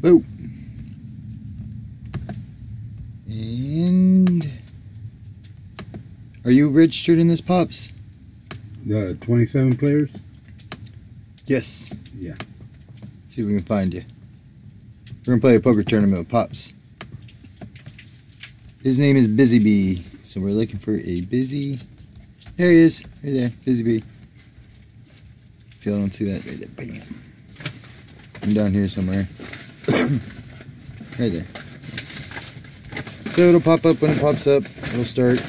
Boo. And are you registered in this pops? The 27 players? Yes. Yeah. Let's see if we can find you. We're gonna play a poker tournament with Pops. His name is Busy Bee, so we're looking for a busy. There he is, right there, Busy Bee. If y'all don't see that, right there, bam. I'm down here somewhere. right there. So it'll pop up when it pops up. It'll start.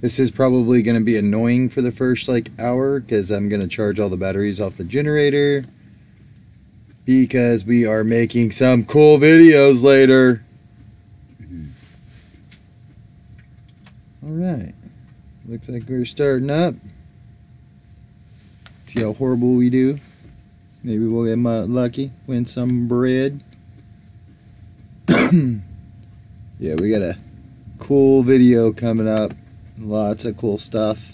This is probably going to be annoying for the first like hour because I'm going to charge all the batteries off the generator because we are making some cool videos later. Mm-hmm. All right. Looks like we're starting up. See how horrible we do. Maybe we'll get lucky, win some bread. yeah, we got a cool video coming up. Lots of cool stuff.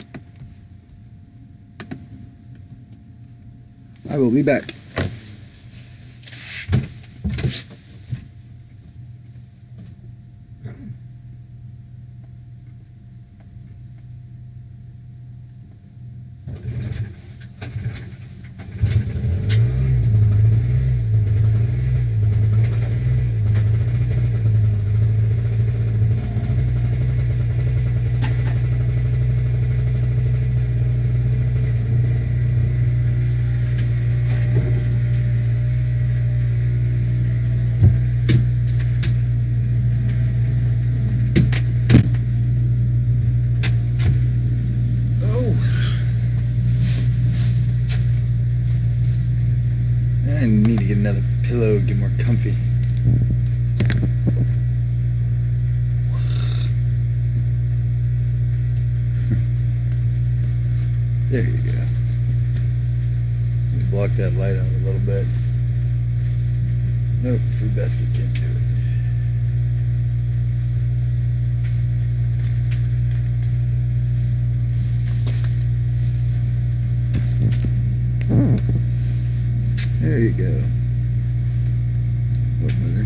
I will be back. Oh. I need to get another pillow, There you go. Block that light out a little bit. Nope, food basket can't do it. There you go. You go.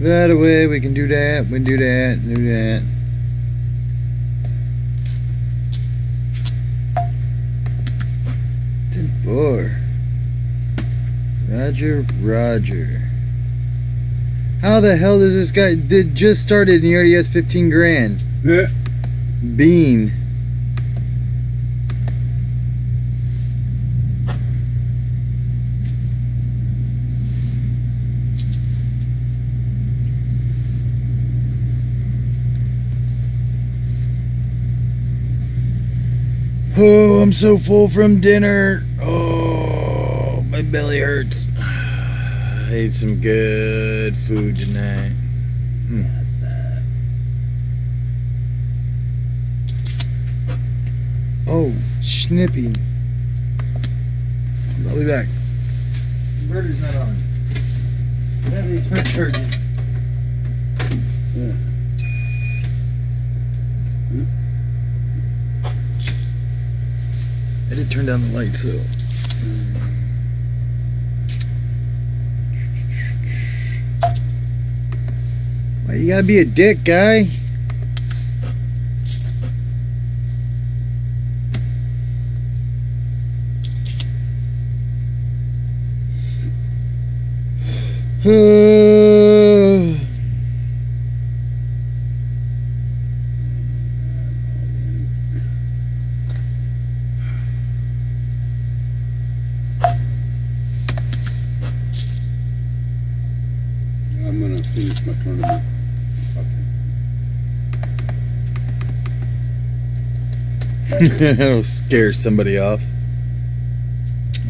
That away, we can do that, we can do that, do that. Roger, Roger. How the hell does this guy did just started and he already has fifteen grand? Yeah. Bean. Oh, I'm so full from dinner. Oh, my belly hurts. I ate some good food tonight. Hmm. Oh, Snippy. I'll be back. Inverter's not on. Battery's not charging. I did turn down the lights though. You gotta be a dick, guy? I'm gonna finish my tournament. That'll scare somebody off.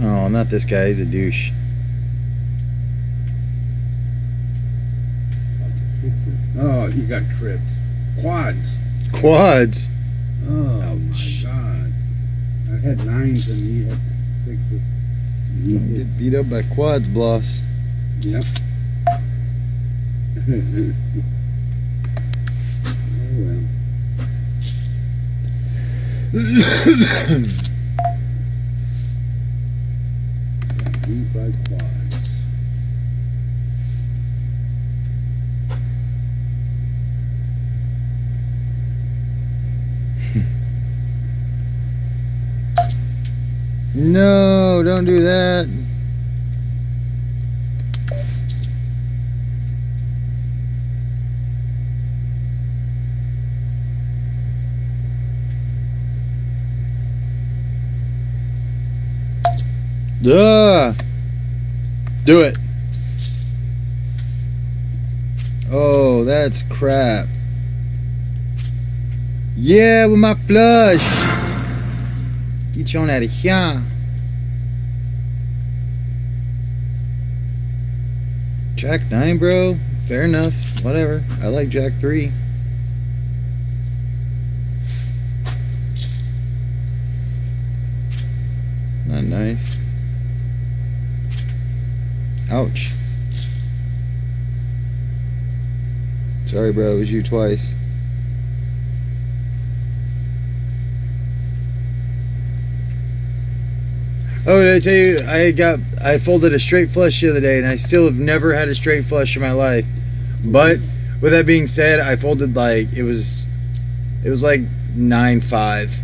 Oh, not this guy. He's a douche. Oh, he got trips. Quads. Quads. Oh, Ouch. my had nines and he had sixes. Don't get beat up by quads, boss. Yep. that. Duh. Do it. Oh, that's crap. Yeah, with my flush. Get you on out of here. Jack 9, bro. Fair enough. Whatever. I like Jack 3. Not nice. Ouch. Sorry, bro. It was you twice. Oh, did I tell you? I got I folded a straight flush the other day, and I still have never had a straight flush in my life. But with that being said, I folded like it was, it was like nine five,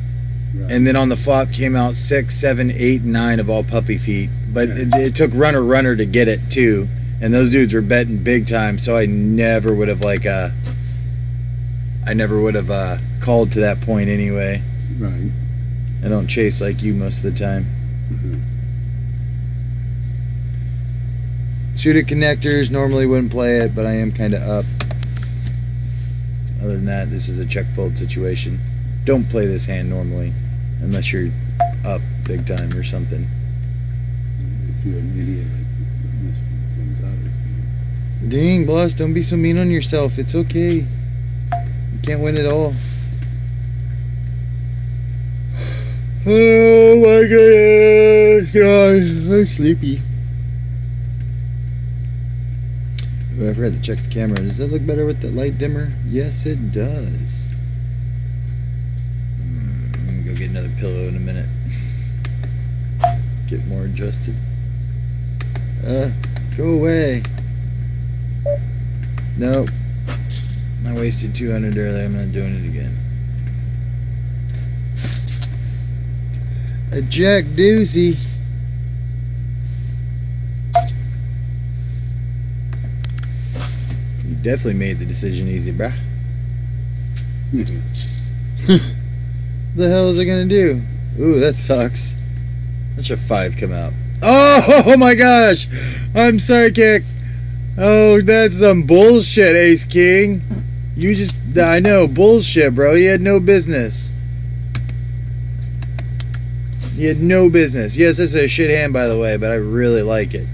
Right. and then on the flop came out six, seven, eight, nine of all puppy feet. But it, it took runner runner to get it too, and those dudes were betting big time. So I never would have like uh, I never would have uh called to that point anyway. right. I don't chase like you most of the time. Suited connectors normally wouldn't play it, but I am kind of up. Other than that, this is a check fold situation. Don't play this hand normally, unless you're up big time or something. If you're an idiot, like this one comes out. as- Dang, boss, don't be so mean on yourself. It's okay. You can't win it all. Oh my gosh, God, I'm sleepy. I forgot to check the camera. Does that look better with the light dimmer? Yes, it does. Hmm, I'm gonna go get another pillow in a minute. Get more adjusted. Uh, go away. Nope. I wasted 200 earlier. I'm not doing it again. A Jack Doozy. You definitely made the decision easy, bruh. The hell is it gonna do? Ooh, that sucks. Watch a five come out. Oh, oh my gosh! I'm psychic! Oh, that's some bullshit, Ace King. You just, I know, bullshit, bro. You had no business. You had no business. Yes, this is a shit hand, by the way, but I really like it.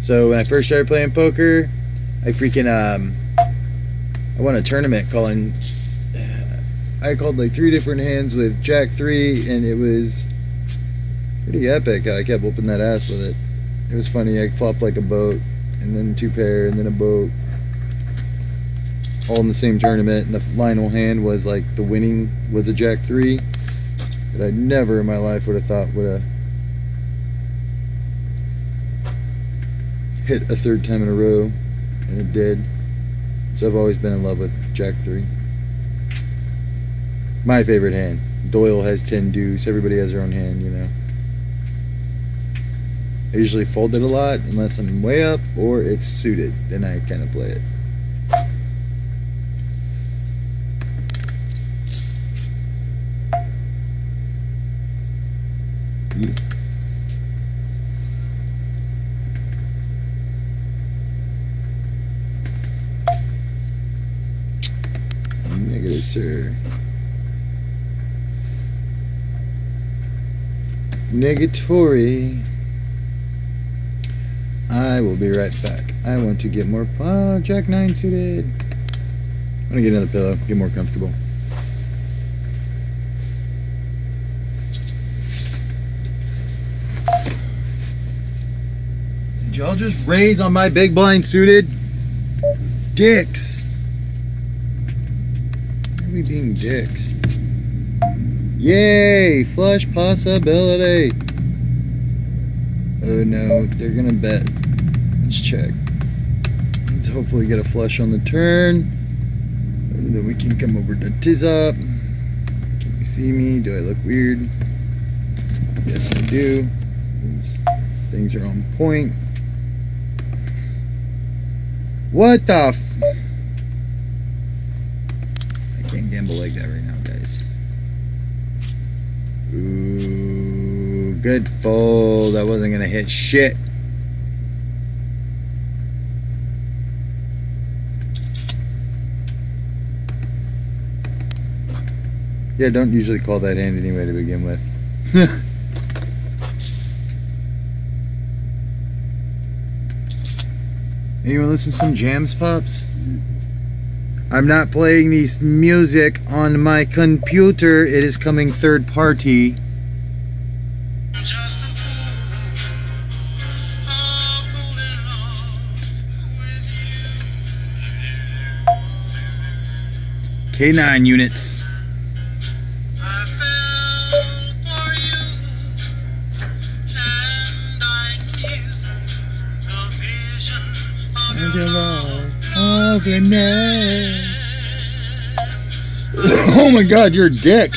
So when I first started playing poker, I freaking um, I won a tournament calling. I called like three different hands with Jack three, and it was pretty epic. I kept whooping that ass with it. It was funny. I flopped like a boat, and then two pair, and then a boat, all in the same tournament. And the final hand was like the winning was a Jack three that I never in my life would have thought would have hit a third time in a row, and it did. So I've always been in love with Jack three. My favorite hand. Doyle has ten deuce. Everybody has their own hand, you know. I usually fold it a lot unless I'm way up or it's suited. Then I kind of play it. Negative, sir. Negatory. I will be right back. I want to get more... Oh, Jack 9 suited. I'm going to get another pillow, get more comfortable. Did y'all just raise on my big blind suited? Dicks! Why are we being dicks? Yay! Flush possibility. Oh no, they're gonna bet. Let's check. Let's hopefully get a flush on the turn. And then we can come over to Tiz up. Can you see me? Do I look weird? Yes, I do. Things are on point. What the I can't gamble like that right now. Ooh, good fold. I wasn't gonna hit shit. Yeah, don't usually call that hand anyway to begin with. Anyone listen to some jams pops? I'm not playing this music on my computer. It is coming third party. Just a oh my god, you're a dick.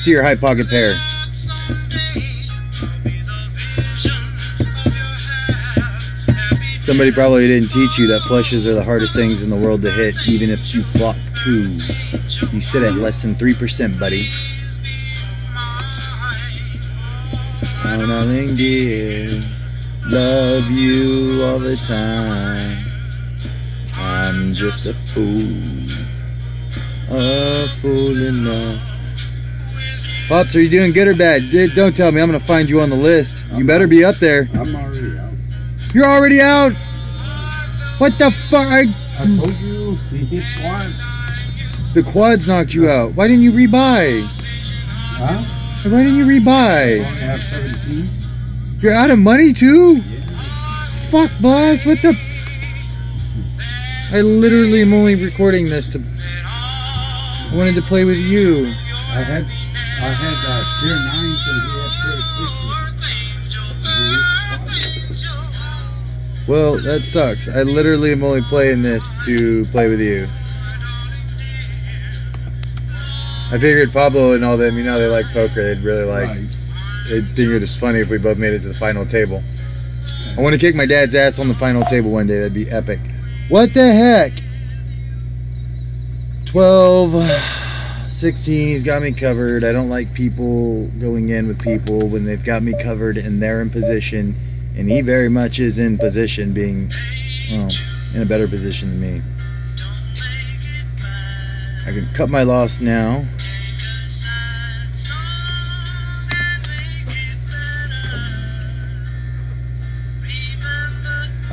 See your high pocket pair. Somebody probably didn't teach you that flushes are the hardest things in the world to hit, even if you flop two. You sit at less than 3%, buddy. Oh, nothing dear. Love you all the time. I'm just a fool. A fool in love. Pops, are you doing good or bad? D- Don't tell me. I'm going to find you on the list. You better be up there. I'm already out. You're already out. What the fuck? I- I told you one. The quads knocked you out. Why didn't you rebuy? Huh? Why didn't you I rebuy? only have 17. You're out of money too? Yeah. Fuck, boss. What the? I literally am only recording this to. I wanted to play with you. I had I had uh, tier nines and he had tier sixes. Well, that sucks. I literally am only playing this to play with you. I figured Pablo and all them, you know, they like poker. They'd really like. Right. They'd think it was funny if we both made it to the final table. I want to kick my dad's ass on the final table one day. That'd be epic. What the heck? 12, 16, he's got me covered. I don't like people going in with people when they've got me covered and they're in position. And he very much is in position, being well, in a better position than me. I can cut my loss now.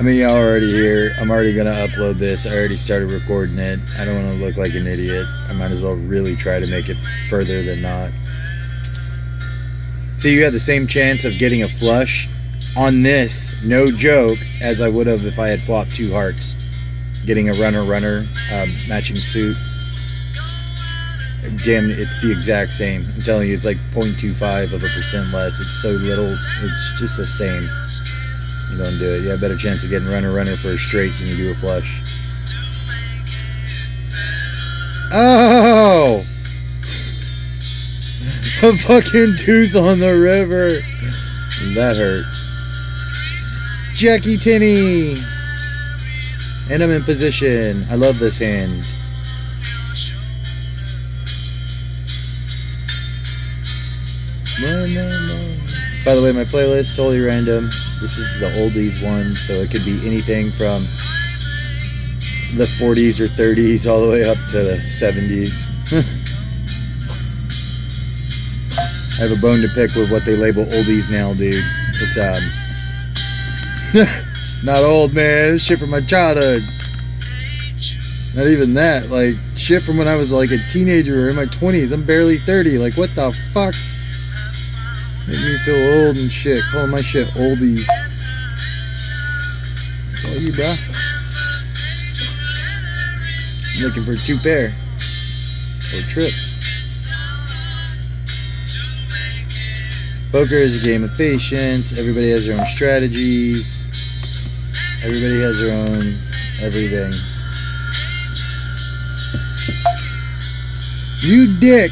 I mean, y'all already here. I'm already gonna upload this. I already started recording it. I don't want to look like an idiot. I might as well really try to make it further than not. So you have the same chance of getting a flush on this, no joke, as I would have if I had flopped two hearts. Getting a runner runner um, matching suit. Damn, it's the exact same. I'm telling you, it's like 0.25 of a percent less. It's so little. It's just the same. You don't do it. You have a better chance of getting runner runner for a straight than you do a flush. Oh! A fucking deuce on the river. That hurt. Jackie Tinney! And I'm in position. I love this hand. By the way, my playlist totally random. This is the oldies one, so it could be anything from the 40s or 30s all the way up to the 70s. I have a bone to pick with what they label oldies now, dude. It's um not old, man. It's shit from my childhood. Not even that. Like shit from when I was like a teenager or in my 20s. I'm barely 30. Like what the fuck? Make me feel old and shit. Calling my shit oldies. Oh, you, bruh. I'm looking for two pair. Or trips. Poker is a game of patience. Everybody has their own strategies. Everybody has their own everything. You dick!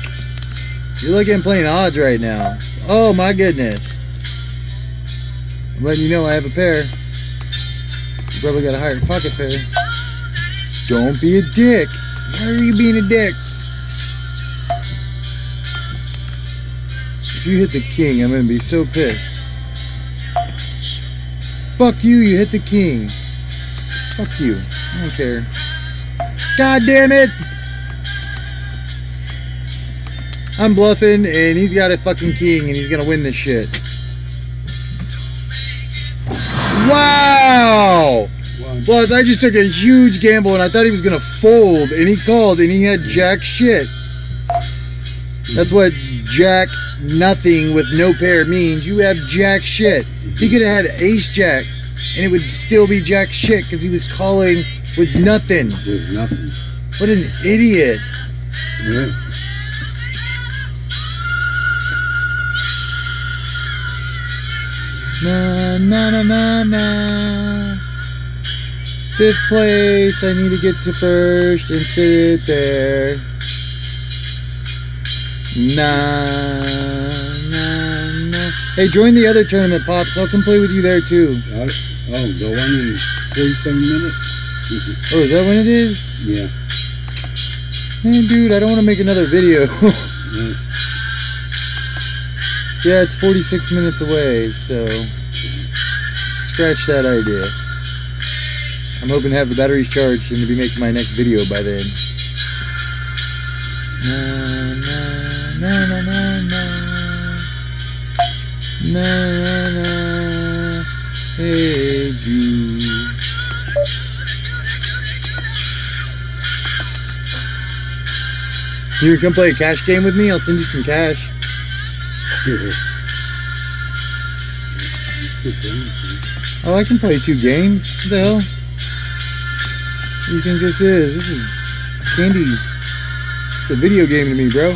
You're looking playing odds right now. Oh my goodness. I'm letting you know I have a pair. You probably got a higher pocket pair. Don't be a dick. Why are you being a dick? If you hit the king, I'm gonna be so pissed. Fuck you, you hit the king. Fuck you. I don't care. God damn it! I'm bluffing and he's got a fucking king and he's gonna win this shit. Wow! Plus, I just took a huge gamble and I thought he was gonna fold and he called and he had jack shit. That's what jack nothing with no pair means. You have jack shit. He could have had ace jack and it would still be jack shit because he was calling with nothing. There's nothing. What an idiot. Yeah. Na na na na na. Fifth place. I need to get to first and sit there. Na na na. Hey, join the other tournament, pops. I'll come play with you there too. Oh, oh, the one in 47 minutes? Oh, is that when it is? yeah. Man, dude, I don't want to make another video. Yeah, it's 46 minutes away, so scratch that idea. I'm hoping to have the batteries charged and to be making my next video by then. Na na na na na na na na hey you. You can play a cash game with me? I'll send you some cash. Oh, I can play two games. What the hell? What do you think this is? This is candy. It's a video game to me, bro.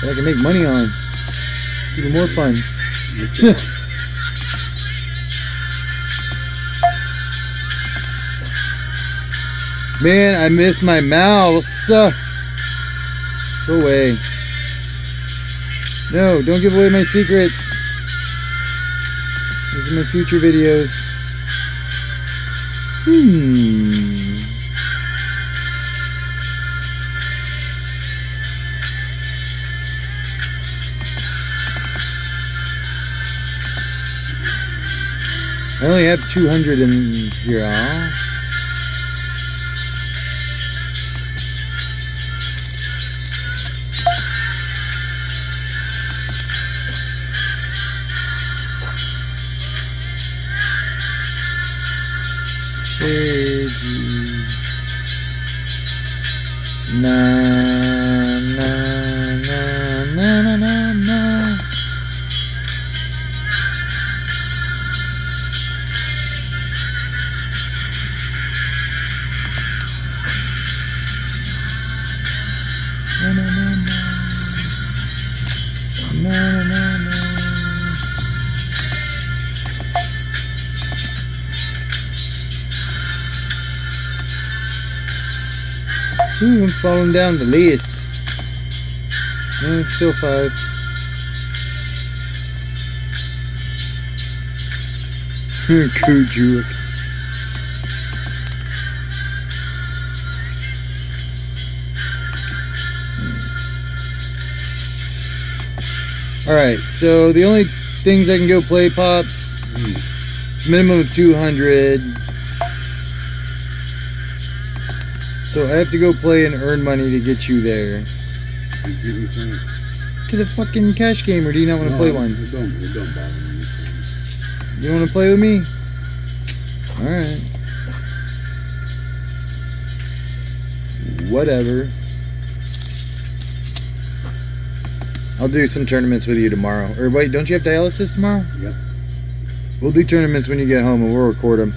That I can make money on. Even more fun. Man, I miss my mouse. Go away. No, don't give away my secrets. These are my future videos. Hmm. I only have 200 in here. Aw. Peace. Ooh, I'm falling down the list. No, still five. Kujuk. Alright, so the only things I can go play pops, it's minimum of 200. So I have to go play and earn money to get you there. You give me some. To the fucking cash game, or do you not want to No, play one? It don't, it don't bother me. You want to play with me? Alright. Whatever. I'll do some tournaments with you tomorrow. Or wait, don't you have dialysis tomorrow? Yep. We'll do tournaments when you get home and we'll record them.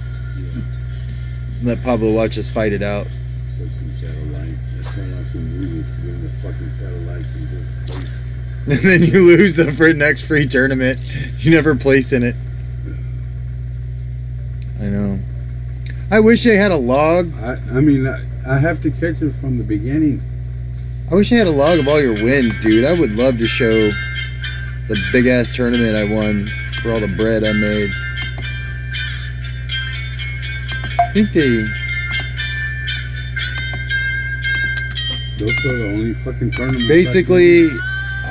Let Pablo watch us fight it out. Fucking. That's how like the movies when the fucking satellites in this. And then you lose the fir- next free tournament. You never place in it. I know. I wish I had a log. I, I mean, I, I have to catch it from the beginning. I wish I had a log of all your wins, dude. I would love to show the big ass tournament I won for all the bread I made. I think they. Those are the only fucking tournaments. Basically,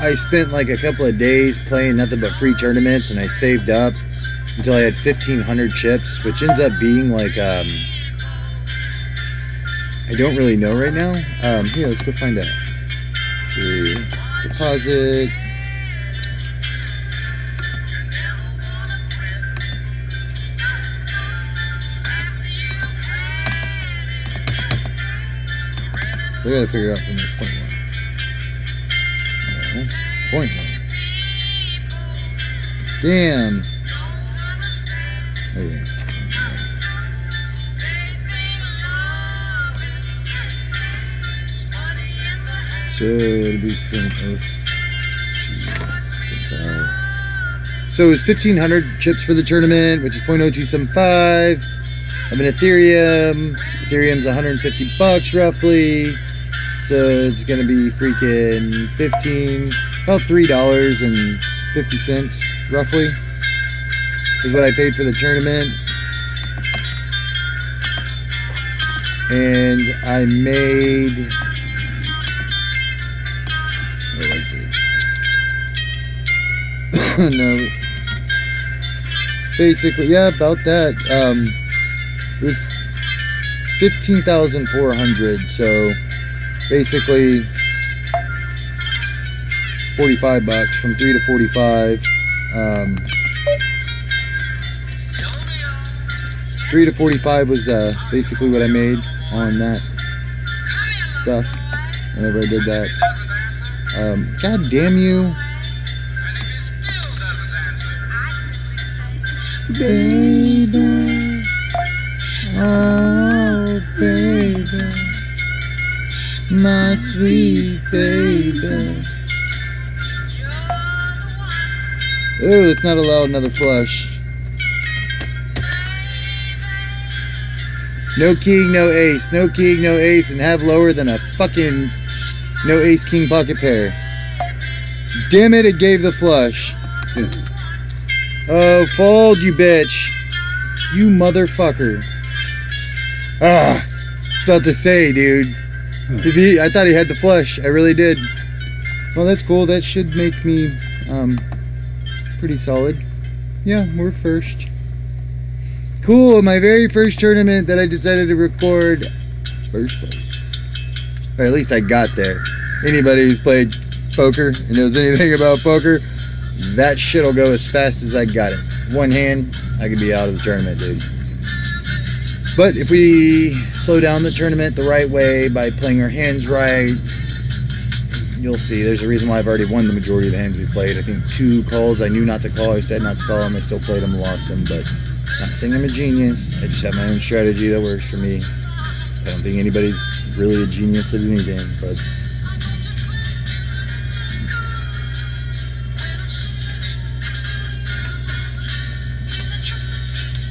I spent like a couple of days playing nothing but free tournaments, and I saved up until I had 1,500 chips, which ends up being like um. I don't really know right now. Um, here, let's go find out. See, deposit. We gotta figure out the point one. No, point one. Damn. Oh, okay. So it'll be oh. So it was fifteen hundred chips for the tournament, which is point oh an Ethereum. Ethereum's 150 bucks roughly. So it's gonna be freaking 15, about three dollars and fifty cents roughly is what I paid for the tournament. And I made what was it? no. Basically, yeah, about that. Um, it was fifteen thousand four hundred. So basically, forty-five bucks from three to forty-five. Um, three to forty-five was uh, basically what I made on that stuff. Whenever I did that. Um, God damn you. Baby. Oh, baby. My sweet baby. Ooh, it's not allowed another flush. No king, no ace. No king, no ace, and have lower than a fucking no ace king pocket pair. Damn it, it gave the flush. Oh, fold, you bitch. You motherfucker. Ah, I was about to say, dude. He, I thought he had the flush. I really did. Well, that's cool. That should make me um, pretty solid. Yeah, we're first. Cool. My very first tournament that I decided to record first place. Or at least I got there. Anybody who's played poker and knows anything about poker, that shit'll go as fast as I got it. One hand, I could be out of the tournament, dude. But if we slow down the tournament the right way by playing our hands right, you'll see. There's a reason why I've already won the majority of the hands we played. I think two calls I knew not to call. I said not to call them. I still played them, lost them. But not saying I'm a genius. I just have my own strategy that works for me. I don't think anybody's really a genius at anything, but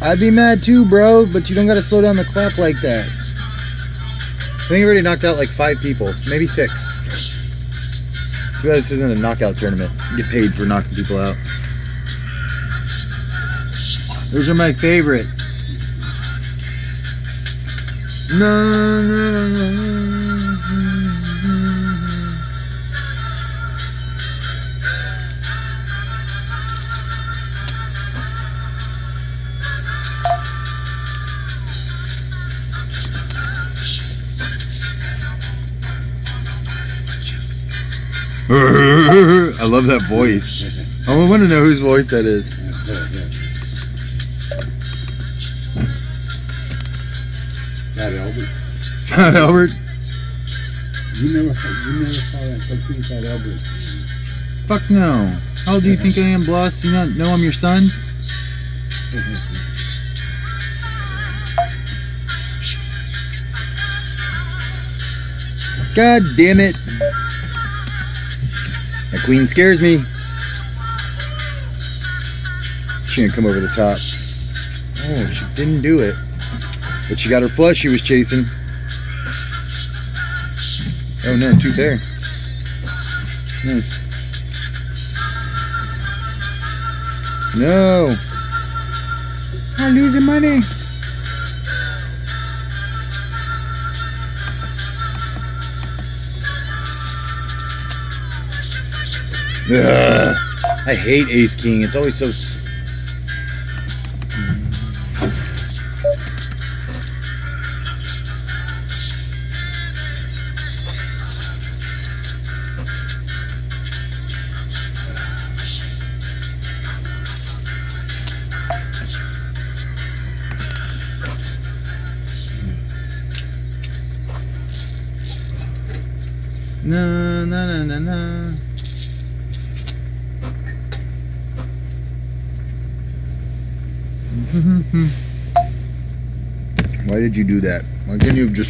I'd be mad too, bro, but you don't gotta slow down the clock like that. I think I already knocked out like five people, maybe six. Too this isn't a knockout tournament. You get paid for knocking people out. Those are my favorite. No, no, no, no. I love that voice. I want to know whose voice that is. Fat Albert. Fat Albert. You never, you never saw that cartoon, Fat Albert. Fuck no. How old do you think I am, Bloss? You not know I'm your son? God damn it. Queen scares me. She didn't come over the top. Oh, she didn't do it. But she got her flush she was chasing. Oh no, two there. Nice. No. I'm losing money. Ugh. I hate Ace King. It's always so.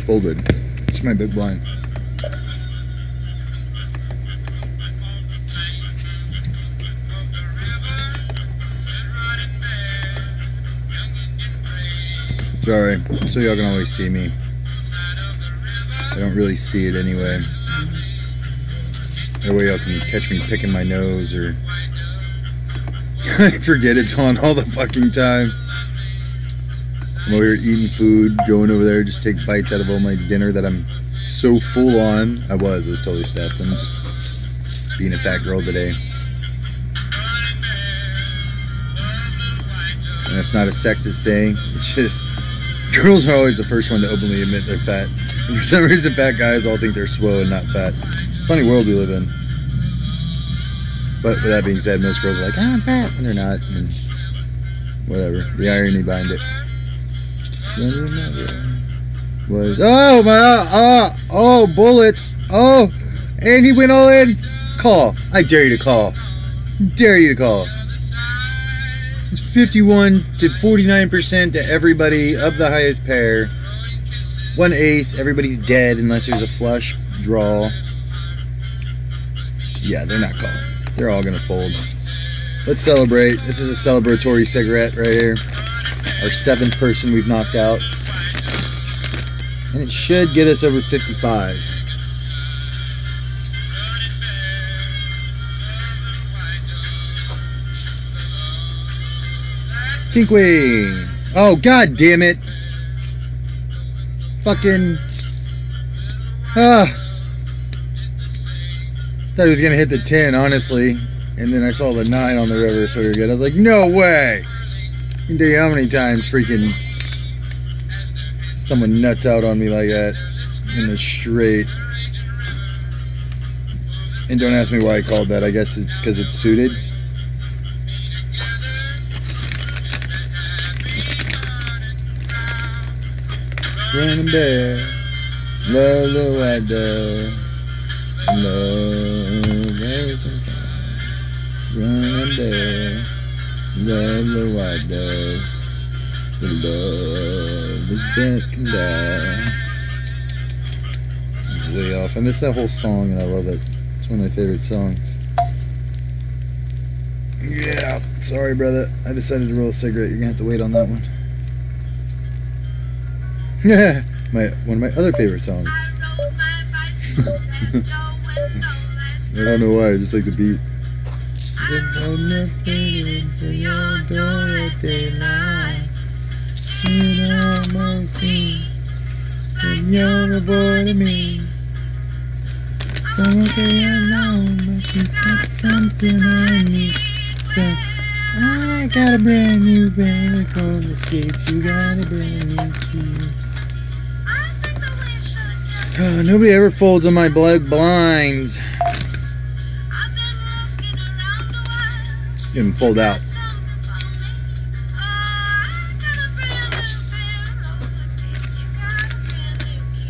Folded? It's my big blind. Sorry, so y'all can always see me. I don't really see it anyway. That way y'all can catch me picking my nose or I forget it's on all the fucking time. I'm over here eating food, going over there, just take bites out of all my dinner that I'm so full on. I was, I was totally stuffed. I'm just being a fat girl today. And that's not a sexist thing. It's just girls are always the first one to openly admit they're fat. And for some reason, fat guys all think they're swole and not fat. Funny world we live in. But with that being said, most girls are like, ah, I'm fat, and they're not. And whatever. The irony behind it. Oh my oh oh bullets. Oh and he went all in. Call. I dare you to call. Dare you to call. It's 51 to 49 percent to everybody of the highest pair. One ace everybody's dead unless there's a flush draw. Yeah they're not calling. They're all gonna fold. Let's celebrate. This is a celebratory cigarette right here our seventh person we've knocked out. And it should get us over 55. King Queen. Oh, god damn it. Fucking. Ah. Thought he was to hit the 10, honestly. And then I saw the 9 on the river, so we were good. I was like, no way. I can tell you how many times freaking someone nuts out on me like that in the straight. And don't ask me why I called that. I guess it's because it's suited. Running bear, love the dove, love everything. Running bear. Love the dove. The love is die. It's way off. I miss that whole song and I love it. It's one of my favorite songs. Yeah, sorry, brother. I decided to roll a cigarette. You're gonna have to wait on that one. Yeah, my one of my other favorite songs. I don't know why. I just like the beat. Your door at daylight. It almost seems that you're a boy to me. So okay, I know, but you got something I need. So I got a brand new pair of roller skates. You got a brand new key. Oh, nobody ever folds on my black blinds. Didn't fold out.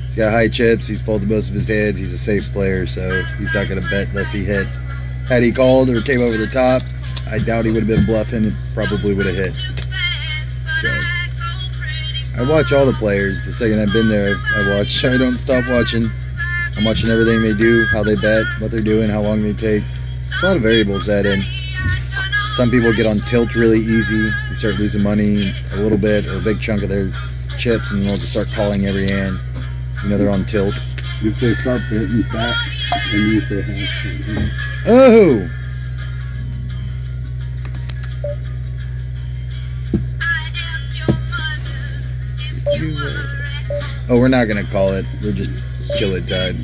He's got high chips. He's folded most of his heads. He's a safe player, so he's not going to bet unless he hit. Had he called or came over the top, I doubt he would have been bluffing. Probably would have hit. So I watch all the players. The second I've been there, I, watch. I don't stop watching. I'm watching everything they do, how they bet, what they're doing, how long they take. There's a lot of variables that in. Some people get on tilt really easy. They start losing money a little bit or a big chunk of their chips, and they'll just start calling every hand. You know they're on tilt. If they start betting fat, then you say have some. Oh! Oh, we're not gonna call it. We're just kill it tide.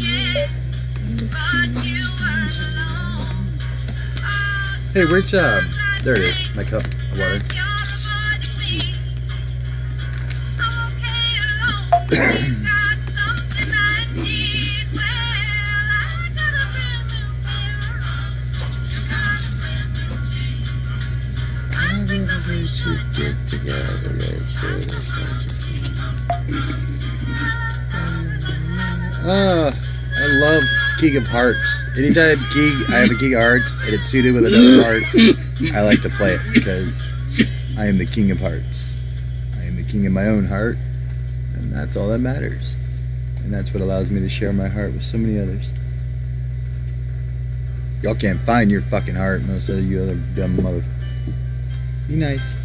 Hey, which uh? There it is. My cup of water. Ah, I love King of Hearts. Anytime I have a King of Hearts and it's suited with another heart, I like to play it because I am the King of Hearts. I am the King of my own heart, and that's all that matters. And that's what allows me to share my heart with so many others. Y'all can't find your fucking heart, most of you other dumb mother. Be nice.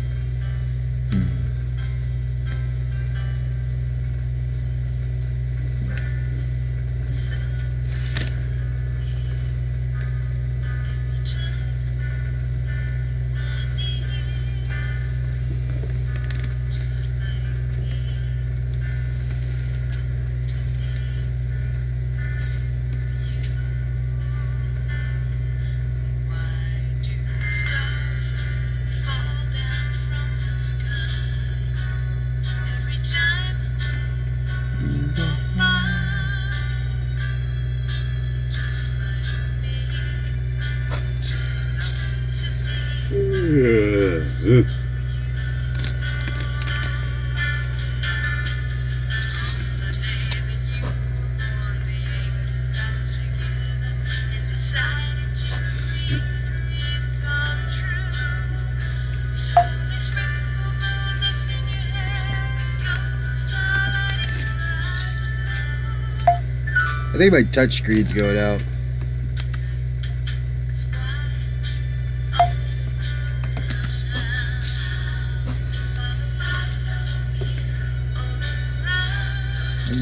I think my touch screen's going out.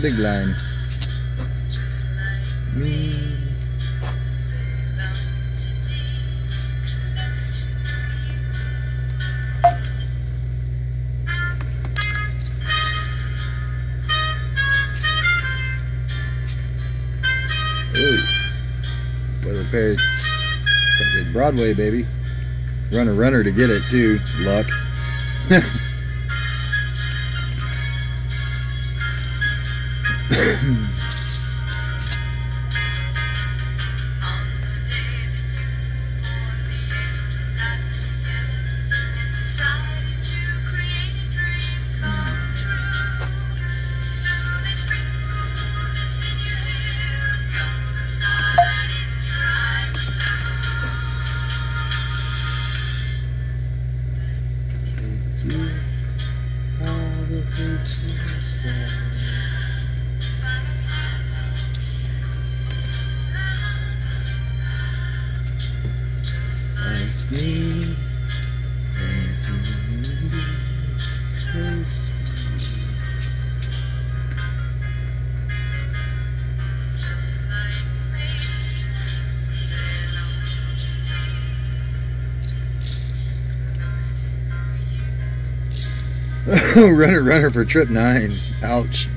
Big line. Broadway, baby. Run a runner to get it, too. Luck. me. runner, runner for trip nines. Ouch.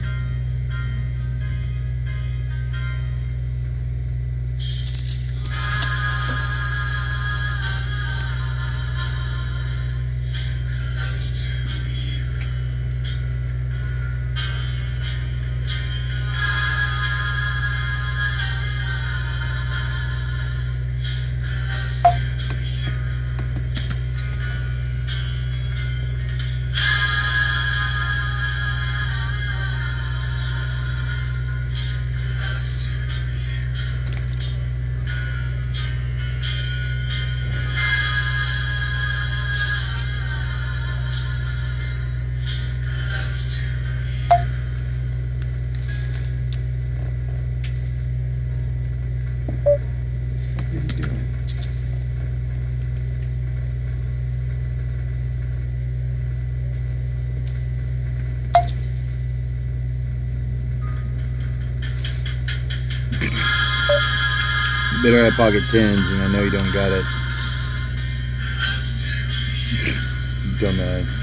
Pocket tens, and I know you don't got it. Dumbass.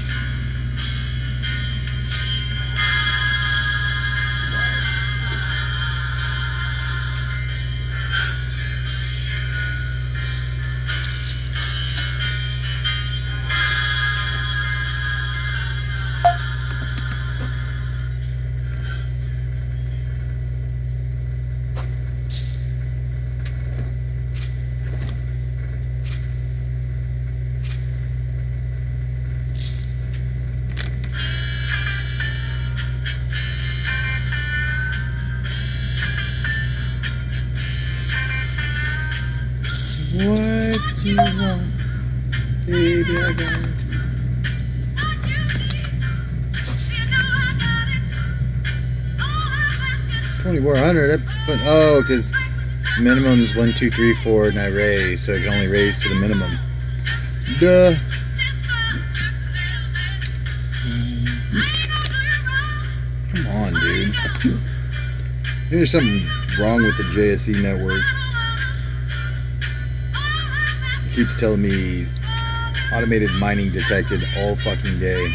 Oh, because minimum is one, two, three, four, and I raise, so I can only raise to the minimum. Duh. Come on, dude. There's something wrong with the JSE network. It keeps telling me automated mining detected all fucking day.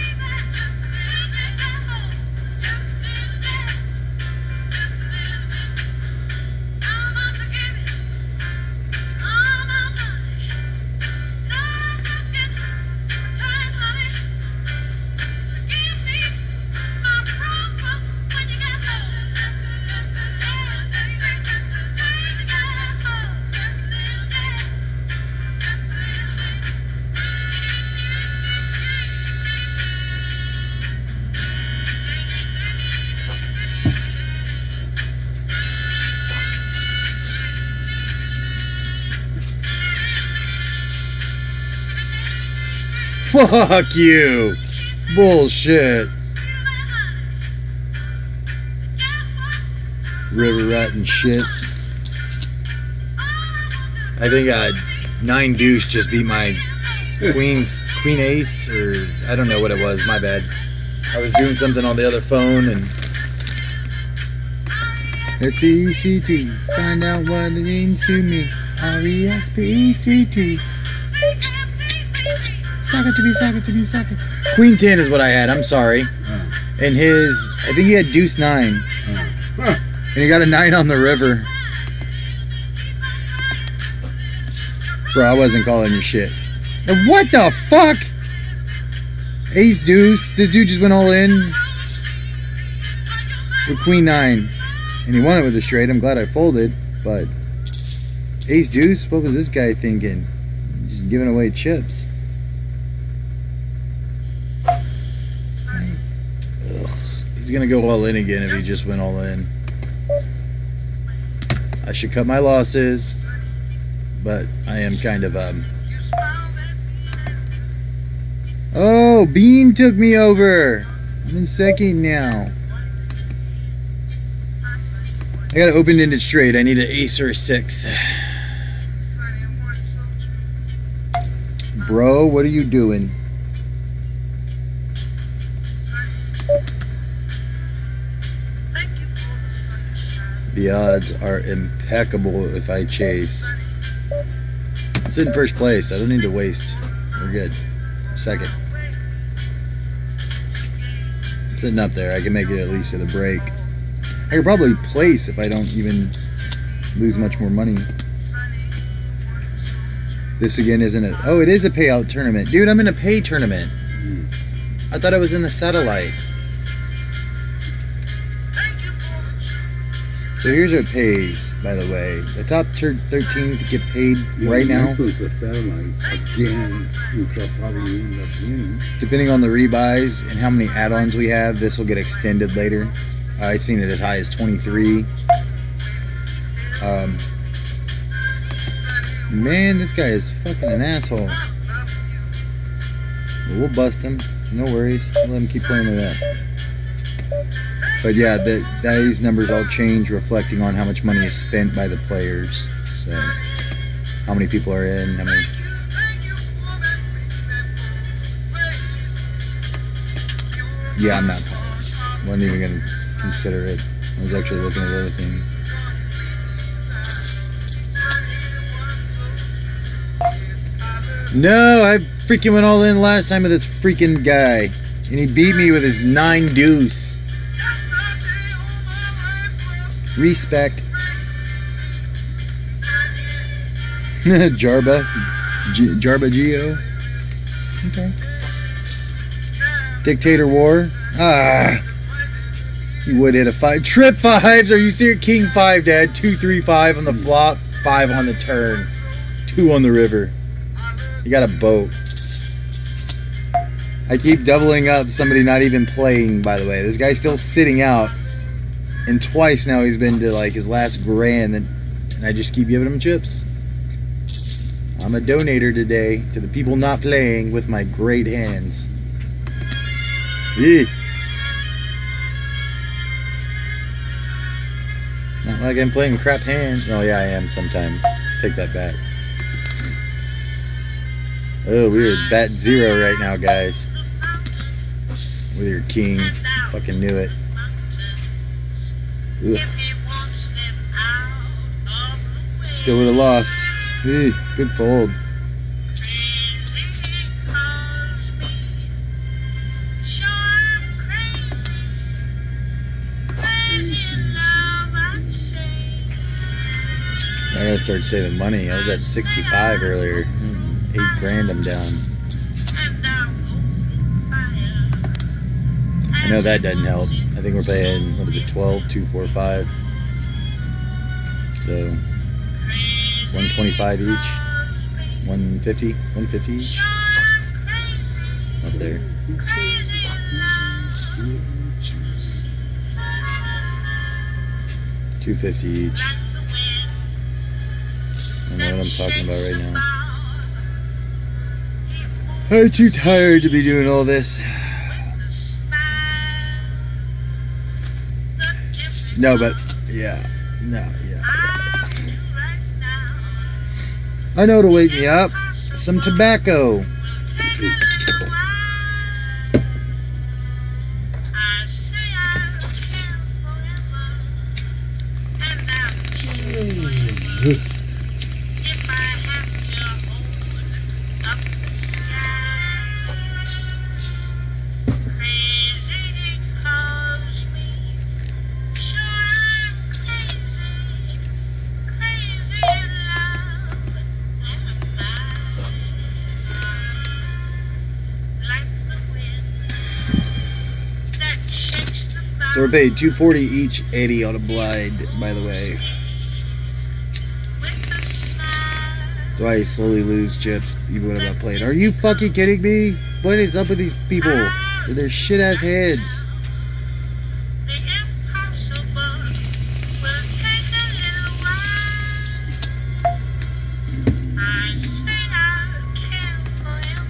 Fuck you! Bullshit! River rat and shit. I think uh, nine deuce just beat my queen's queen ace, or I don't know what it was. My bad. I was doing something on the other phone and. P E C T. Find out what it means to me. R E S P E C T. To me, suck it to me, suck it. Queen 10 is what I had, I'm sorry. Oh. And his, I think he had deuce 9. Huh. And he got a 9 on the river. Bro, I wasn't calling your shit. And what the fuck? Ace deuce. This dude just went all in with queen 9. And he won it with a straight. I'm glad I folded. But ace deuce? What was this guy thinking? Just giving away chips. Ugh. He's gonna go all in again if he just went all in. I should cut my losses, but I am kind of um. Oh, Bean took me over. I'm in second now. I got an open-ended straight. I need an ace or a six. Bro, what are you doing? The odds are impeccable if I chase. It's in first place. I don't need to waste. We're good. Second. I'm sitting up there. I can make it at least to the break. I could probably place if I don't even lose much more money. This again isn't a. Oh, it is a payout tournament. Dude, I'm in a pay tournament. I thought I was in the satellite. So here's what pays, by the way. The top tur 13 to get paid Yeah, right now, the satellite again, which I'll probably end up winning. depending on the rebuys and how many add-ons we have, this will get extended later. Uh, I've seen it as high as 23. Um, man, this guy is fucking an asshole. But we'll bust him. No worries. We'll let him keep playing with that. But yeah, the, these numbers all change reflecting on how much money is spent by the players. So, how many people are in, how many. Yeah, I'm not calling. Wasn't even gonna consider it. I was actually looking at other things. No, I freaking went all in last time with this freaking guy. And he beat me with his nine deuce. Respect. Jarba. G- Jarba Geo. Okay. Dictator War. Ah. He would hit a five. Trip fives. Are you serious? King five, Dad. Two, three, five on the flop. Five on the turn. Two on the river. You got a boat. I keep doubling up somebody not even playing, by the way. This guy's still sitting out. And twice now he's been to like his last grand and, and I just keep giving him chips. I'm a donator today to the people not playing with my great hands. Eek. Not like I'm playing crap hands. Oh yeah, I am sometimes. Let's take that back. Oh, we're at bat zero right now, guys. With your king. Fucking knew it. Ugh. Still would have lost. Eeh, good fold. I gotta start saving money. I was at 65 earlier. Eight grand I'm down. I know that doesn't help. I think we're paying, what is it, 12, 2, 4, 5. So, 125 each. 150, 150 each. Up there. Two fifty each. I know what I'm talking about right now. I'm too tired to be doing all this. No, but yeah, no, yeah. I know to wake me up. Some tobacco. Paid 240 each, 80 on a blind, by the way. So I slowly lose chips even when I'm not playing. Are you fucking kidding me? What is up with these people? With their shit ass heads.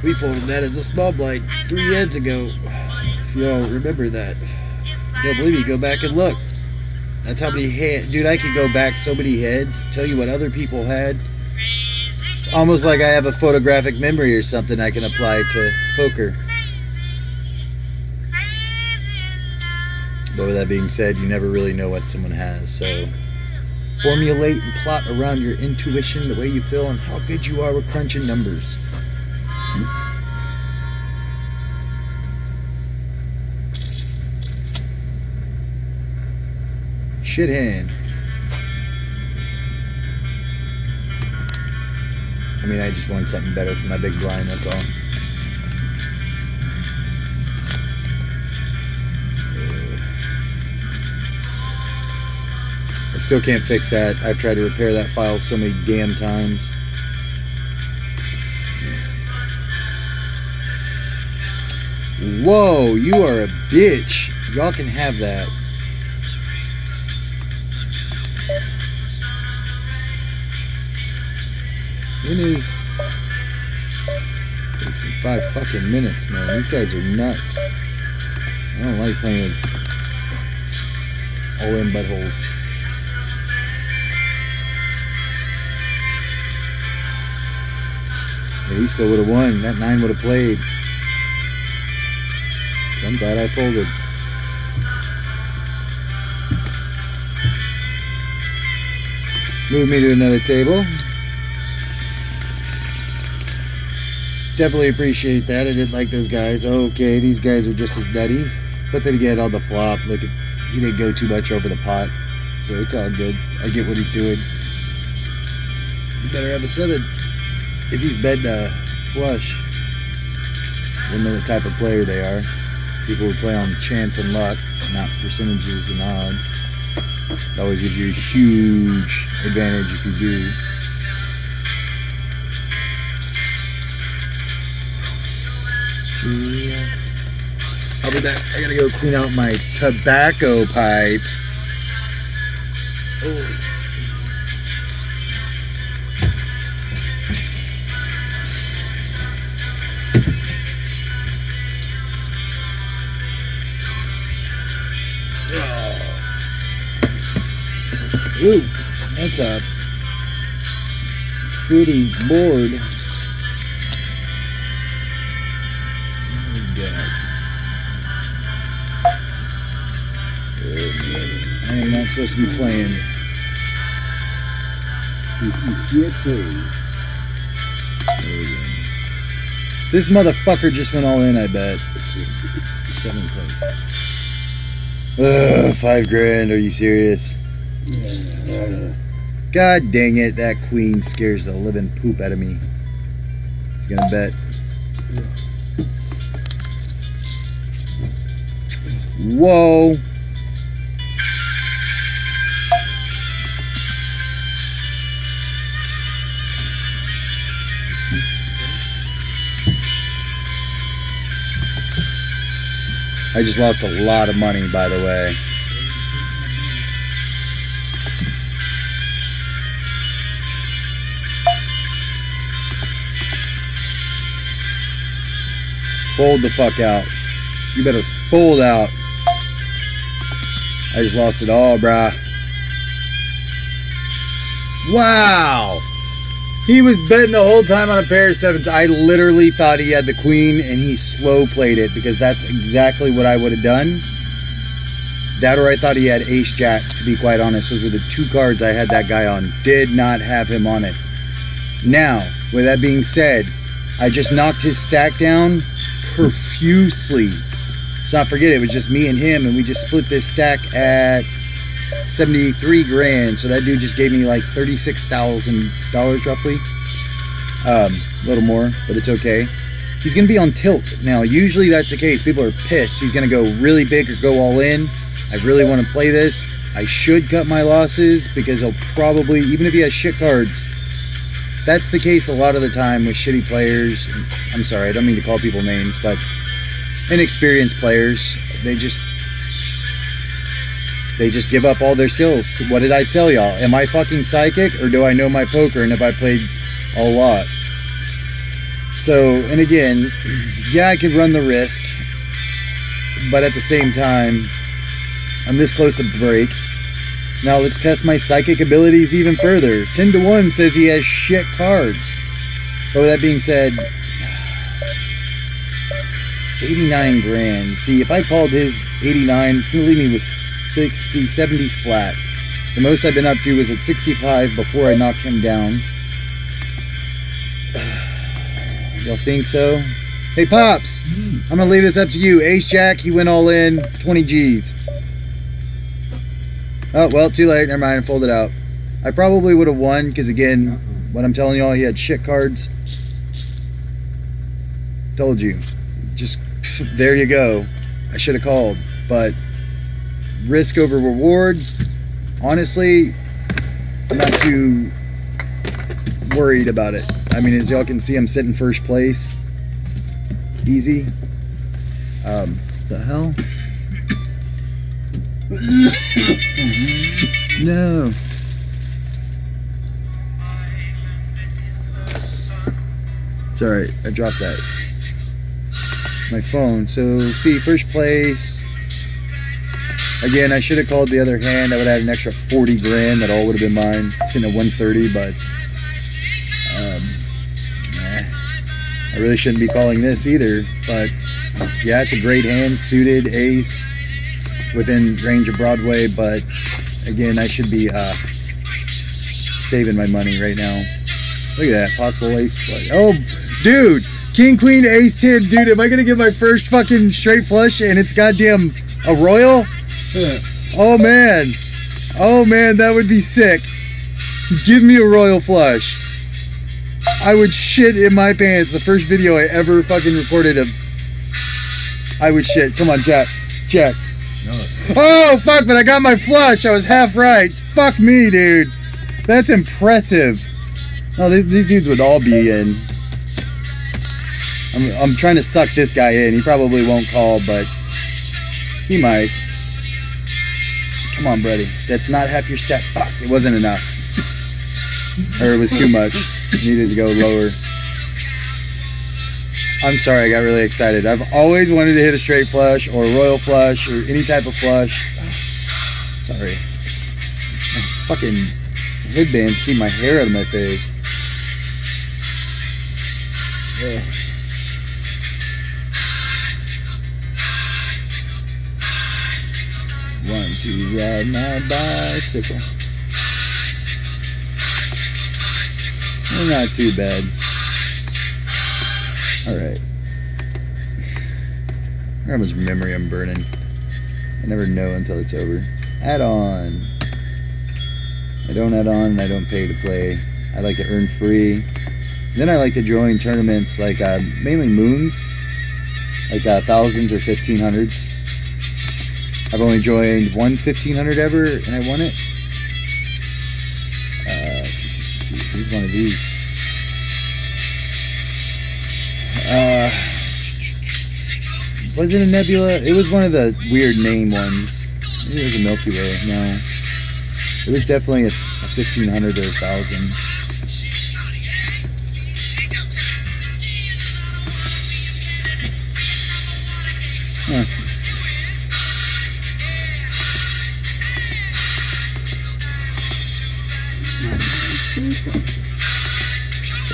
We folded that as a small blind three heads ago. If you don't remember that. Don't believe me, go back and look. That's how many heads. Dude, I could go back so many heads, tell you what other people had. It's almost like I have a photographic memory or something I can apply to poker. But with that being said, you never really know what someone has, so formulate and plot around your intuition, the way you feel, and how good you are with crunching numbers. Shit hand. I mean, I just want something better for my big blind, that's all. I still can't fix that. I've tried to repair that file so many damn times. Whoa, you are a bitch. Y'all can have that. It is. Takes them five fucking minutes, man. These guys are nuts. I don't like playing all in buttholes. Yeah, he still would have won. That nine would have played. So I'm glad I folded. Move me to another table. Definitely appreciate that. I didn't like those guys. Okay, these guys are just as nutty. But then again, on the flop, look at he didn't go too much over the pot, so it's all good. I get what he's doing. You better have a seven if he's betting a flush. We'll know what type of player they are. People who play on chance and luck, not percentages and odds. It always gives you a huge advantage if you do. Julia. I'll be back. I gotta go clean out my tobacco pipe. Oh. Ooh, that's a pretty board. I am not supposed to be playing. If you get paid, This motherfucker just went all in, I bet. Seven place. Ugh, five grand, are you serious? God dang it, that queen scares the living poop out of me. He's gonna bet. Whoa. I just lost a lot of money, by the way. Fold the fuck out. You better fold out. I just lost it all, brah. Wow. He was betting the whole time on a pair of sevens. I literally thought he had the queen and he slow played it because that's exactly what I would have done. That or I thought he had ace jack, to be quite honest. Those were the two cards I had that guy on. Did not have him on it. Now, with that being said, I just knocked his stack down profusely. Not forget it was just me and him, and we just split this stack at 73 grand. So that dude just gave me like $36,000 roughly. Um, a little more, but it's okay. He's going to be on tilt. Now, usually that's the case. People are pissed. He's going to go really big or go all in. I really want to play this. I should cut my losses because he'll probably, even if he has shit cards, that's the case a lot of the time with shitty players. I'm sorry, I don't mean to call people names, but inexperienced players, they just they just give up all their skills. What did I tell y'all? Am I fucking psychic or do I know my poker and have I played a lot? So, and again, yeah, I could run the risk, but at the same time, I'm this close to break. Now let's test my psychic abilities even further. 10 to 1 says he has shit cards. But with that being said, 89 grand. See, if I called his 89, it's going to leave me with 60, 70 flat. The most I've been up to was at 65 before I knocked him down. Y'all think so? Hey, Pops, hmm. I'm going to leave this up to you. Ace Jack, he went all in, 20 G's. Oh, well, too late. Never mind. Fold it out. I probably would have won because, again, what I'm telling y'all, he had shit cards. Told you. Just, there you go. I should have called. But risk over reward, honestly, I'm not too worried about it. I mean, as y'all can see, I'm sitting first place. Easy. Um, the hell? no. Sorry, I dropped that. My phone. So, see, first place. Again, I should have called the other hand. I would have had an extra 40 grand. That all would have been mine. Sitting at 130, but. Um, nah. I really shouldn't be calling this either. But, yeah, it's a great hand. Suited, ace within range of Broadway, but again, I should be uh, saving my money right now. Look at that possible ace play. Oh, dude, King, Queen, Ace, 10. Dude, am I going to get my first fucking straight flush and it's goddamn a royal? Yeah. Oh, man. Oh, man, that would be sick. Give me a royal flush. I would shit in my pants. The first video I ever fucking recorded of. I would shit. Come on, Jack. Jack. No. Oh, fuck, but I got my flush. I was half right. Fuck me, dude. That's impressive. Oh, these, these dudes would all be in. I'm, I'm trying to suck this guy in. He probably won't call, but he might. Come on, buddy. That's not half your step. Fuck, it wasn't enough. or it was too much. It needed to go lower. I'm sorry, I got really excited. I've always wanted to hit a straight flush or a royal flush or any type of flush. Sorry. My fucking headbands keep my hair out of my face. Ugh. Two, ride my bicycle. Well, not too bad. Alright. How much memory I'm burning. I never know until it's over. Add on. I don't add on I don't pay to play. I like to earn free. Then I like to join tournaments like uh, mainly moons, like uh, thousands or fifteen hundreds. I've only joined one 1500 ever and I won it. Uh, who's one of these? Uh, was it a nebula? It was one of the weird name ones. Maybe it was a Milky Way. No. It was definitely a, a 1500 or a 1000. Huh.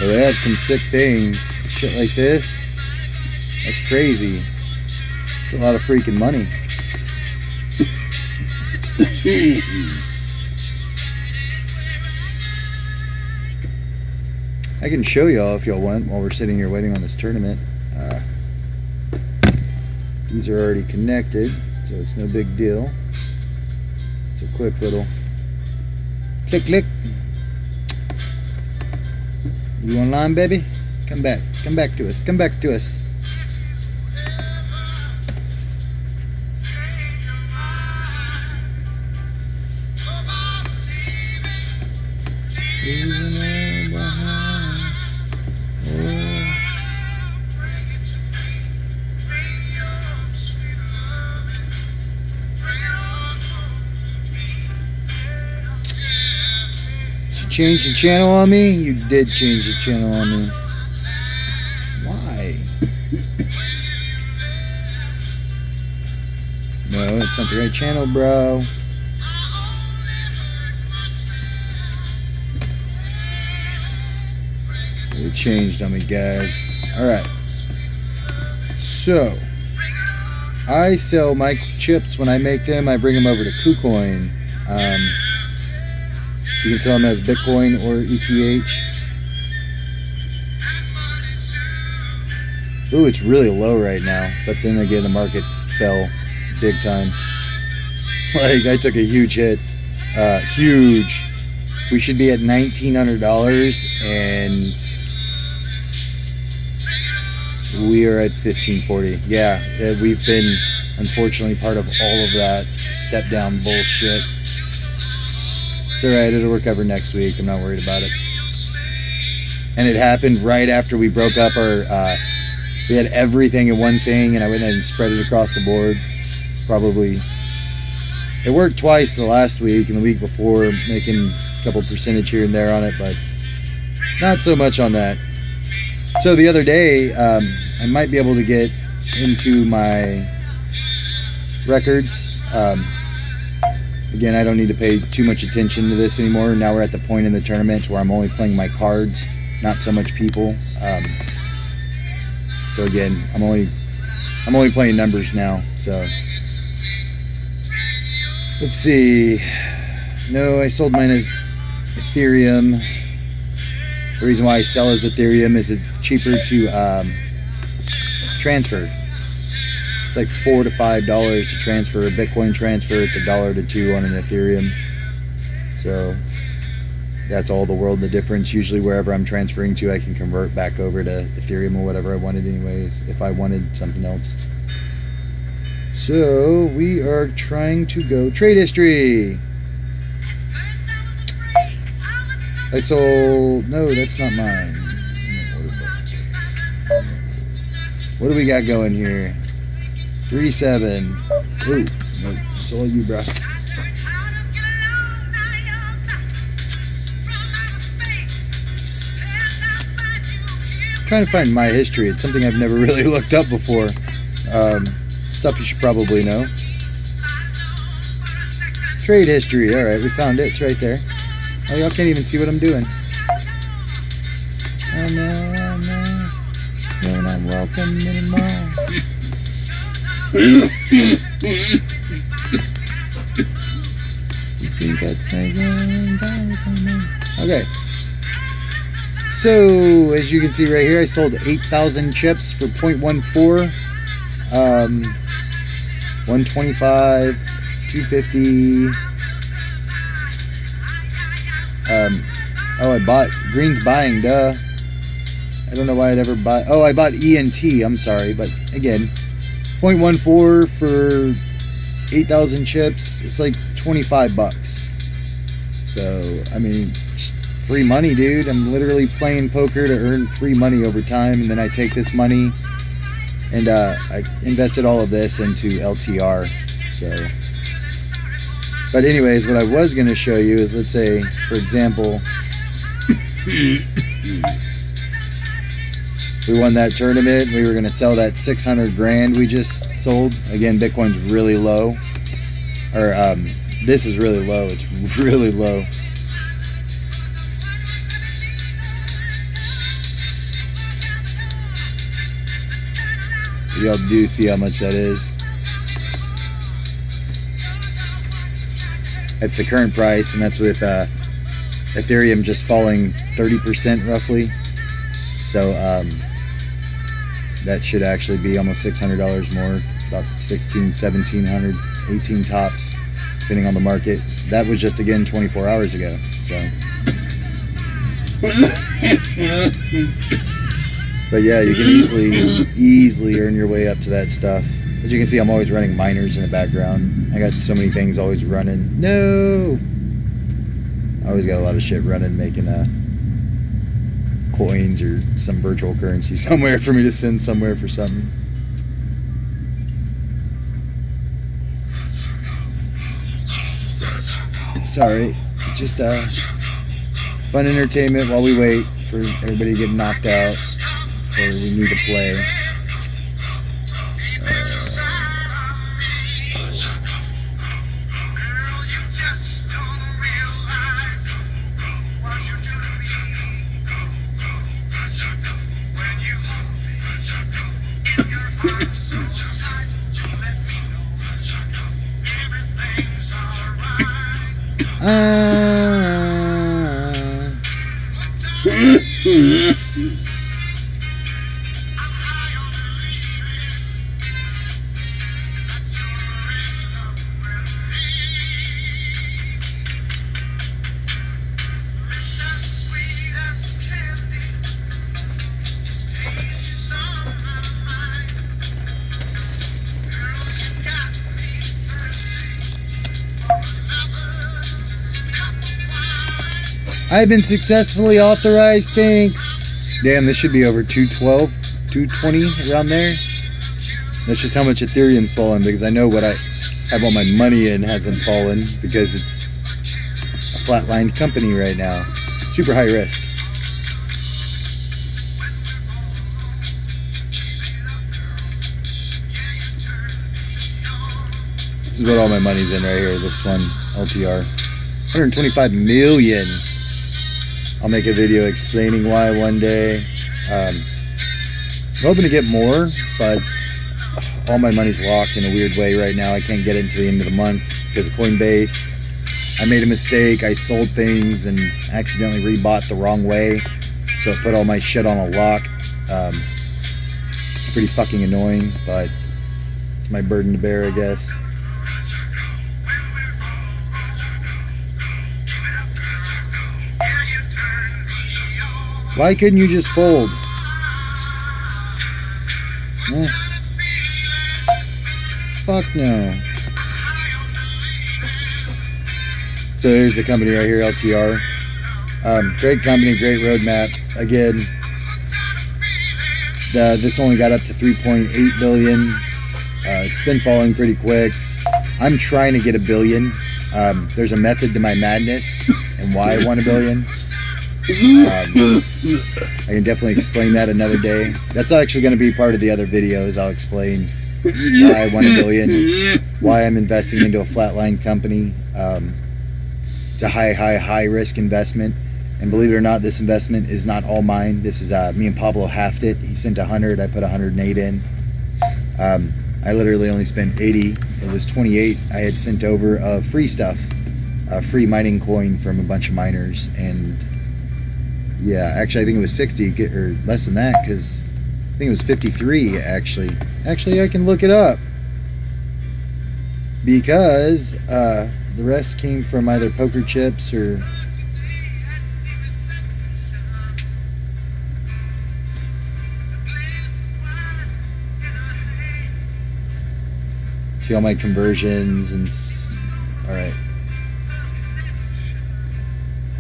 They have some sick things. Shit like this. That's crazy. It's a lot of freaking money. I can show y'all if y'all want while we're sitting here waiting on this tournament. Uh, these are already connected, so it's no big deal. It's a quick little click click. You online, baby? Come back. Come back to us. Come back to us. Change the channel on me? You did change the channel on me. Why? no, it's not the right channel, bro. It changed on me, guys. Alright. So, I sell my chips when I make them. I bring them over to KuCoin. Um, you can sell them as Bitcoin or ETH. Ooh, it's really low right now. But then again, the market fell big time. Like, I took a huge hit. Uh, huge. We should be at $1,900 and we are at 1540. Yeah, we've been unfortunately part of all of that step down bullshit. It's alright, it'll recover next week. I'm not worried about it. And it happened right after we broke up our. Uh, we had everything in one thing, and I went ahead and spread it across the board. Probably. It worked twice the last week and the week before, making a couple percentage here and there on it, but not so much on that. So the other day, um, I might be able to get into my records. Um, again, I don't need to pay too much attention to this anymore. Now we're at the point in the tournaments where I'm only playing my cards, not so much people. Um, so again, I'm only I'm only playing numbers now. So let's see. No, I sold mine as Ethereum. The reason why I sell as Ethereum is it's cheaper to um, transfer. It's like four to five dollars to transfer a Bitcoin transfer. It's a dollar to two on an Ethereum. So that's all the world the difference. Usually wherever I'm transferring to, I can convert back over to Ethereum or whatever I wanted, anyways. If I wanted something else. So we are trying to go trade history. I sold. No, that's not mine. What do we got going here? Three seven. Ooh, no, it's all you, bro. Trying to find my history. It's something I've never really looked up before. Um, stuff you should probably know. Trade history. All right, we found it. It's right there. Oh, y'all can't even see what I'm doing. Oh no, oh no. You're not welcome anymore. You think I'd say Okay. So, as you can see right here, I sold 8,000 chips for 0.14. Um, 125, 250. Um, oh, I bought Green's buying, duh. I don't know why I'd ever buy. Oh, I bought ENT. I'm sorry, but again, 0.14 for 8,000 chips. It's like 25 bucks. So, I mean, free money, dude. I'm literally playing poker to earn free money over time, and then I take this money and uh, I invested all of this into LTR. So, but anyways, what I was going to show you is, let's say, for example, we won that tournament. We were going to sell that 600 grand we just sold. Again, Bitcoin's really low, or um, this is really low. It's really low. Y'all do see how much that is. That's the current price, and that's with uh, Ethereum just falling 30% roughly. So um, that should actually be almost $600 more, about 16, 1700, 18 tops, depending on the market. That was just again 24 hours ago. So. But yeah, you can easily easily earn your way up to that stuff. As you can see, I'm always running miners in the background. I got so many things always running. No, I always got a lot of shit running, making uh, coins or some virtual currency somewhere for me to send somewhere for something. Sorry, just uh, fun entertainment while we wait for everybody to get knocked out or we need to play. Uh, I've been successfully authorized. Thanks. Damn, this should be over 212, 220 around there. That's just how much Ethereum's fallen because I know what I have all my money in hasn't fallen because it's a flatlined company right now. Super high risk. This is what all my money's in right here. This one, LTR. 125 million. I'll make a video explaining why one day. Um, I'm hoping to get more, but all my money's locked in a weird way right now. I can't get it until the end of the month because of Coinbase. I made a mistake. I sold things and accidentally rebought the wrong way. so I put all my shit on a lock. Um, it's pretty fucking annoying, but it's my burden to bear, I guess. Why couldn't you just fold? Eh. Fuck no. So here's the company right here, LTR. Um, great company, great roadmap. Again, the, this only got up to 3.8 billion. Uh, it's been falling pretty quick. I'm trying to get a billion. Um, there's a method to my madness and why I want a billion. Um, I can definitely explain that another day. That's actually going to be part of the other videos. I'll explain why I want a billion, why I'm investing into a flatline company. Um, it's a high, high, high risk investment. And believe it or not, this investment is not all mine. This is uh, me and Pablo halved it. He sent 100, I put 108 in. Um, I literally only spent 80. It was 28 I had sent over of free stuff, uh, free mining coin from a bunch of miners. And yeah, actually, I think it was 60 or less than that because I think it was 53 actually. Actually, I can look it up because uh, the rest came from either poker chips or see all my conversions and all right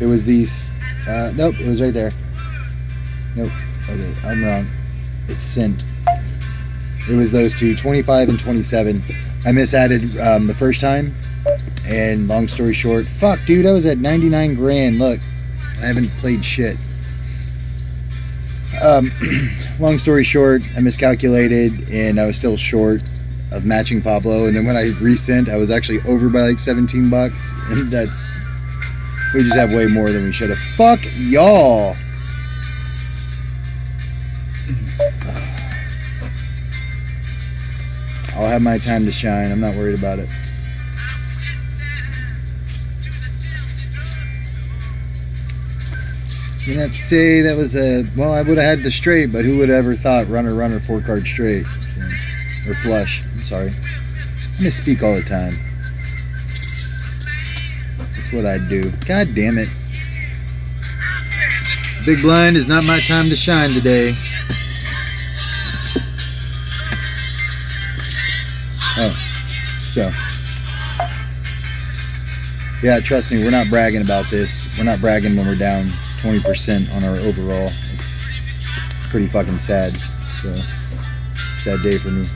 it was these uh, nope it was right there. Nope okay i'm wrong. It's sent. It was those two 25 and 27 i misadded um, the first time and long story short fuck dude i was at 99 grand look i haven't played shit. Um, long story short i miscalculated and i was still short of matching Pablo, and then when I resent, I was actually over by like 17 bucks, and that's we just have way more than we should have. Fuck y'all. I'll have my time to shine. I'm not worried about it. You to say that was a well. I would have had the straight, but who would have ever thought runner runner four card straight or flush? I'm sorry. I misspeak all the time. That's what I do. God damn it. Big blind is not my time to shine today. Oh, so. Yeah, trust me, we're not bragging about this. We're not bragging when we're down 20% on our overall. It's pretty fucking sad. So, sad day for me.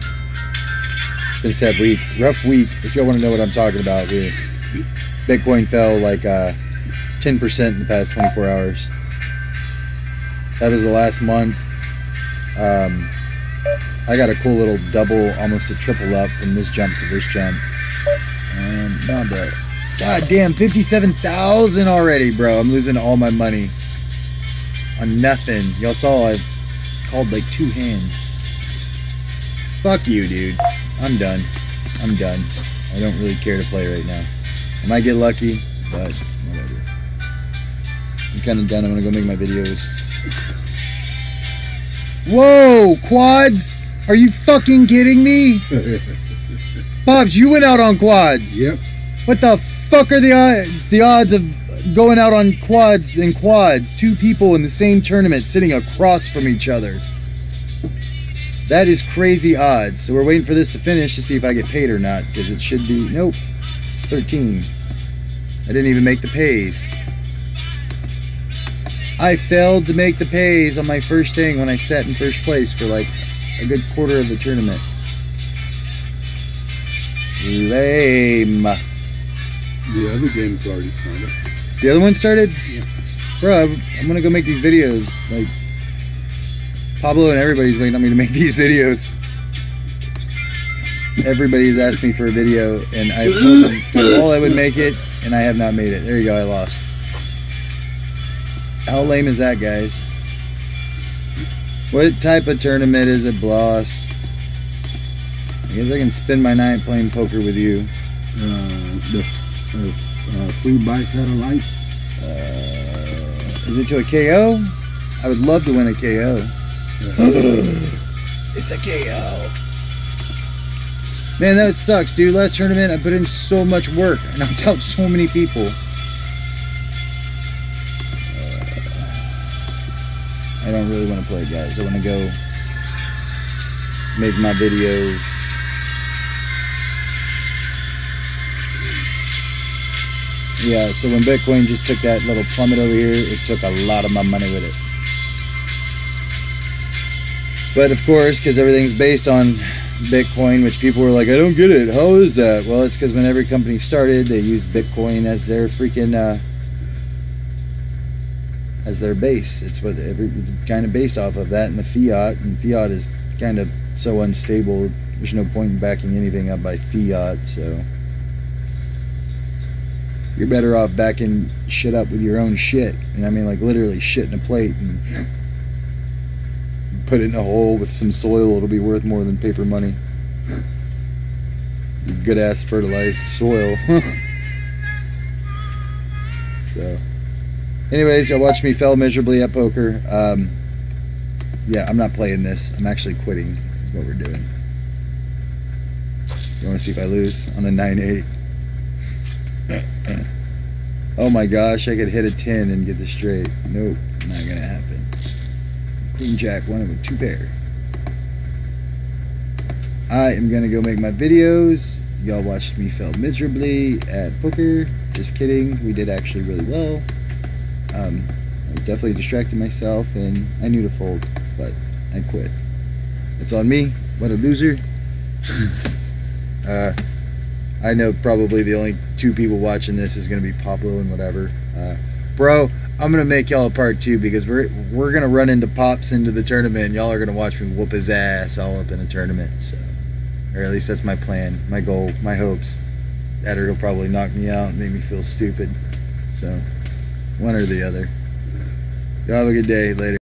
Been a sad week. Rough week. If y'all want to know what I'm talking about here. Bitcoin fell like uh, 10% in the past 24 hours. That was the last month. Um, I got a cool little double, almost a triple up from this jump to this jump. And no, bro. God damn, 57,000 already, bro. I'm losing all my money on nothing. Y'all saw I've called like two hands. Fuck you, dude. I'm done. I'm done. I don't really care to play right now. I might get lucky, but whatever. I'm kind of done. I'm gonna go make my videos. Whoa, quads! Are you fucking kidding me? Bobs, you went out on quads. yep. What the fuck are the the odds of going out on quads and quads? Two people in the same tournament sitting across from each other. That is crazy odds. So we're waiting for this to finish to see if I get paid or not because it should be nope, 13. I didn't even make the pays. I failed to make the pays on my first thing when I sat in first place for like a good quarter of the tournament. Lame. The other game's already started. The other one started? Yeah. Bro, I'm- I'm gonna go make these videos. Like, Pablo and everybody's waiting on me to make these videos. Everybody's asked me for a video, and I've told them all I would make it, and I have not made it. There you go, I lost. How lame is that, guys? What type of tournament is it, Bloss? I guess I can spend my night playing poker with you. Uh, the f- uh, uh, free buy satellite. Uh, is it to a KO? I would love to win a KO. it's a KO. Man, that sucks, dude. Last tournament, I put in so much work. And I knocked so many people. Uh, I don't really want to play, guys. I want to go make my videos. Yeah, so when Bitcoin just took that little plummet over here, it took a lot of my money with it. But of course, because everything's based on Bitcoin, which people were like, I don't get it. How is that? Well, it's because when every company started, they used Bitcoin as their freaking uh, as their base. It's what every it's kind of based off of that and the fiat, and fiat is kind of so unstable. There's no point in backing anything up by fiat, so you're better off backing shit up with your own shit. Know I mean? Like literally shit in a plate and put it in a hole with some soil. It'll be worth more than paper money. Good ass fertilized soil. so, anyways, y'all watch me fail miserably at poker. Um, yeah, I'm not playing this. I'm actually quitting. Is what we're doing. You want to see if I lose on a 9 8? oh my gosh, I could hit a 10 and get this straight. Nope, not gonna happen. Queen Jack, one of a two pair. I am gonna go make my videos. Y'all watched me fail miserably at poker. Just kidding, we did actually really well. Um, I was definitely distracting myself and I knew to fold, but I quit. It's on me. What a loser. uh, I know probably the only two people watching this is to be Pablo and whatever. Uh, bro, I'm to make y'all a part two because we're we're to run into Pops into the tournament and y'all are to watch me whoop his ass all up in a tournament. So, or at least that's my plan, my goal, my hopes. That or he'll probably knock me out and make me feel stupid. So, one or the other. Y'all have a good day. Later.